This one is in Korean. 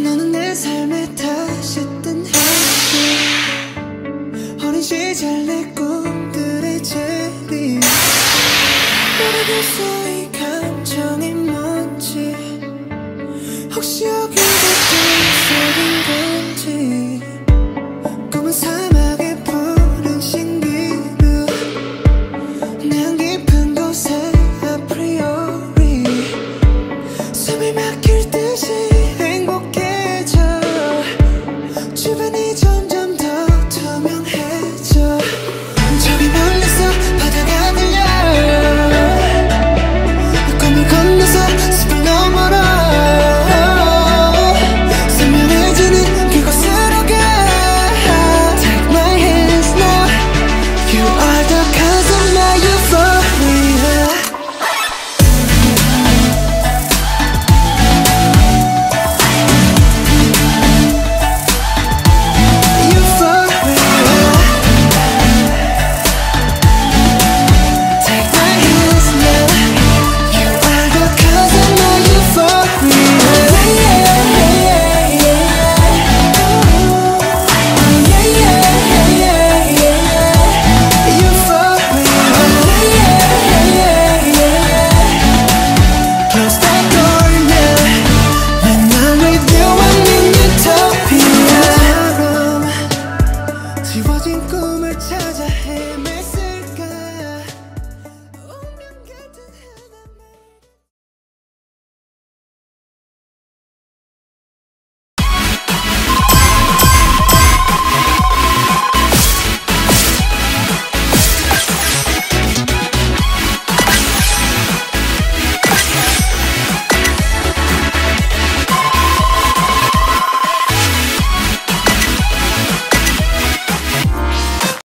너는 내 삶에 다시 뜬 햇빛 어린 시절 내 꿈들의 재림 모르겠어 이 감정이 뭔지. 혹시 여기도 shivering think of